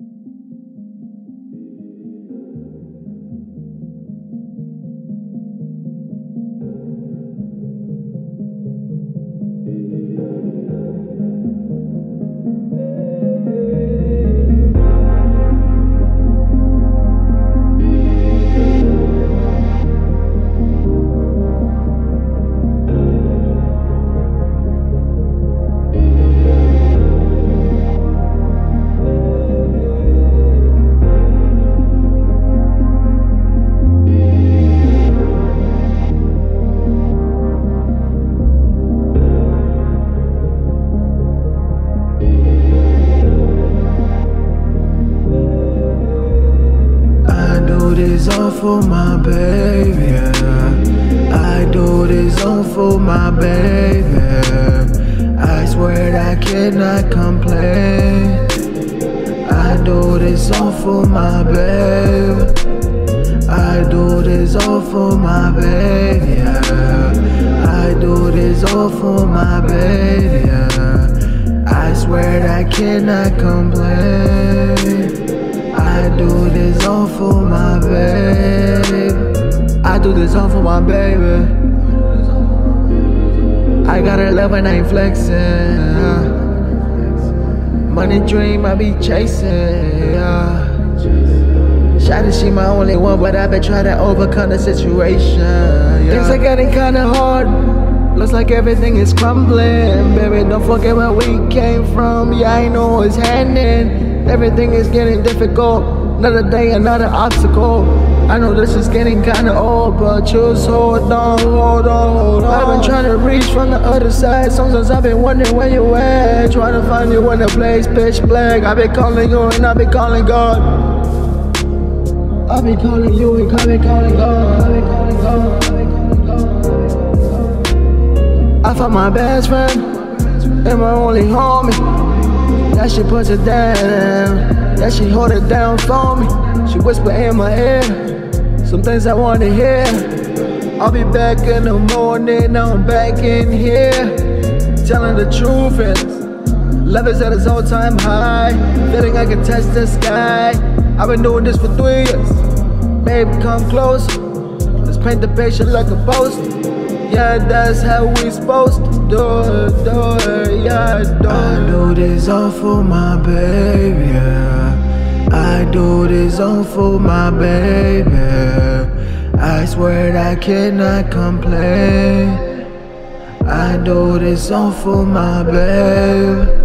I do this all for my baby. I do this all for my baby. I swear I cannot complain. I do this all for my baby. I do this all for my baby. I do this all for my baby. I swear I cannot complain. I do this all for my baby. I do this all for my baby. I got her love and I ain't flexing. Money dream I be chasing. Yeah. She my only one, but I been trying to overcome the situation. Things are getting kinda hard. Looks like everything is crumbling. Baby, don't forget where we came from. Yeah, I know what's happening. Everything is getting difficult. Another day, another obstacle. I know this is getting kinda old, but just hold on, hold on, hold on. I've been trying to reach from the other side. Sometimes I've been wondering where you at. Trying to find you in the place pitch black. I've been calling you and I've been calling God. I've been calling you and I've been calling God. I've been calling God. I've been calling God. I found my best friend and my only homie. That she puts it down, that she hold it down for me. She whisper in my ear some things I wanna hear. I'll be back in the morning, now I'm back in here, telling the truth. And love is at its all time high, feeling I can touch the sky. I've been doing this for three years. Baby, come close. Let's paint the picture like a poster. Yeah, that's how we supposed to do it, do it, yeah, do it. I do this all for my baby. I do this all for my baby. I swear I cannot complain. I do this all for my baby.